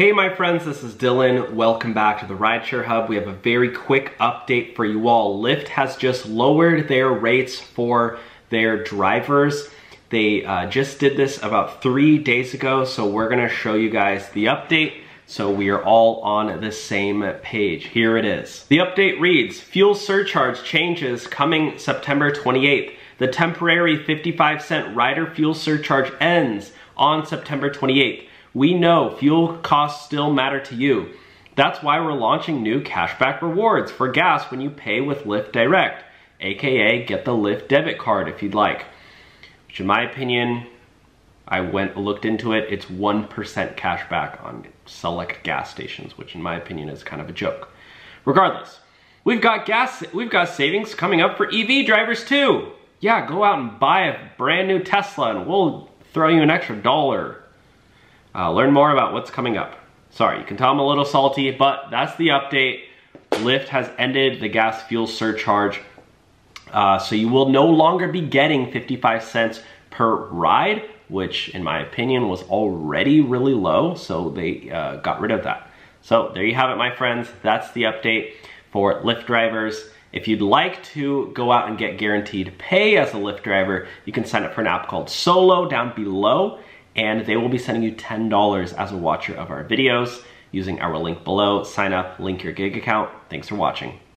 Hey my friends, this is Dylan. Welcome back to the Rideshare Hub. We have a very quick update for you all. Lyft has just lowered their rates for their drivers. They uh, just did this about three days ago, so we're gonna show you guys the update so we are all on the same page. Here it is. The update reads, fuel surcharge changes coming September 28th. The temporary 55 cent rider fuel surcharge ends on September 28th. We know fuel costs still matter to you. That's why we're launching new cashback rewards for gas when you pay with Lyft Direct, aka get the Lyft debit card if you'd like. Which in my opinion, I went looked into it, it's 1% cashback on select gas stations, which in my opinion is kind of a joke. Regardless, we've got gas, we've got savings coming up for EV drivers too. Yeah, go out and buy a brand new Tesla and we'll throw you an extra dollar uh, learn more about what's coming up. Sorry, you can tell I'm a little salty, but that's the update. Lyft has ended the gas fuel surcharge. Uh, so you will no longer be getting 55 cents per ride, which in my opinion was already really low. So they uh, got rid of that. So there you have it, my friends. That's the update for Lyft drivers. If you'd like to go out and get guaranteed pay as a Lyft driver, you can sign up for an app called Solo down below and they will be sending you $10 as a watcher of our videos using our link below. Sign up, link your gig account. Thanks for watching.